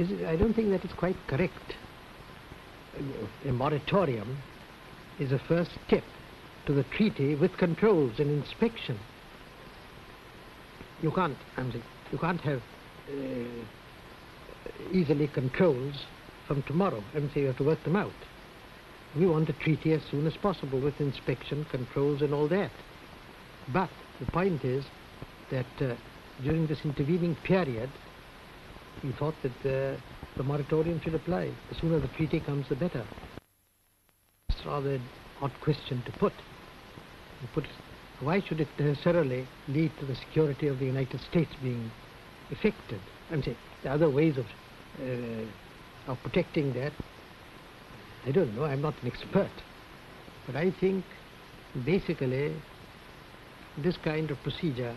is, I don't think that is quite correct. A moratorium is a first step to the treaty with controls and inspection. You can't, I'm you can't have uh, easily controls from tomorrow. I'm saying you have to work them out. We want a treaty as soon as possible with inspection, controls and all that. But the point is that uh, during this intervening period, we thought that uh, the moratorium should apply. The sooner the treaty comes, the better. It's rather an odd question to put. You put why should it necessarily lead to the security of the United States being affected? I'm saying the other ways of, uh, of protecting that, I don't know, I'm not an expert. But I think basically this kind of procedure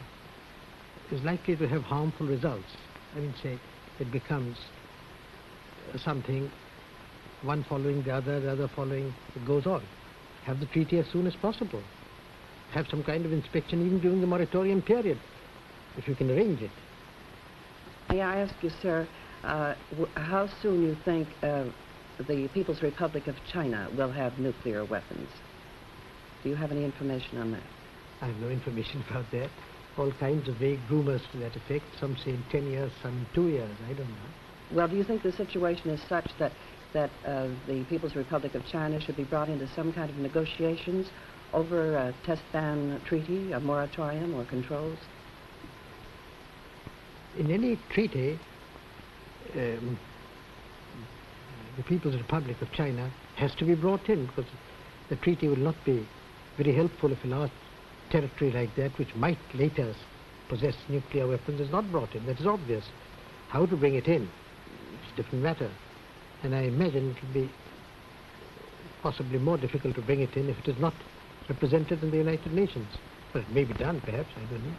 is likely to have harmful results. I mean, say, it becomes something, one following the other, the other following, it goes on. Have the treaty as soon as possible. Have some kind of inspection even during the moratorium period, if you can arrange it. May I ask you, sir, uh, how soon you think uh, the People's Republic of China will have nuclear weapons? Do you have any information on that? I have no information about that. All kinds of vague rumors to that effect. Some say in 10 years, some in two years. I don't know. Well, do you think the situation is such that, that uh, the People's Republic of China should be brought into some kind of negotiations over a test ban treaty, a moratorium, or controls? In any treaty, um, the People's Republic of China has to be brought in because the treaty will not be very helpful if a large territory like that, which might later possess nuclear weapons, is not brought in. That is obvious. How to bring it in it's a different matter. And I imagine it will be possibly more difficult to bring it in if it is not represented in the United Nations. But it may be done, perhaps, I don't know.